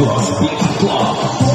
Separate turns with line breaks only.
Cross Beach